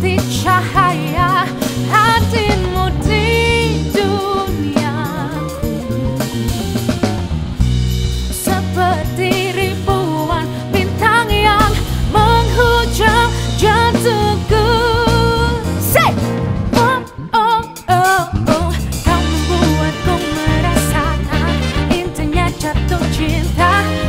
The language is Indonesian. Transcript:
di cahaya hatimu di dunia. Seperti ribuan bintang yang menghujam jatuhku Say! Oh, oh, oh, oh. Kau membuatku merasa intinya jatuh cinta.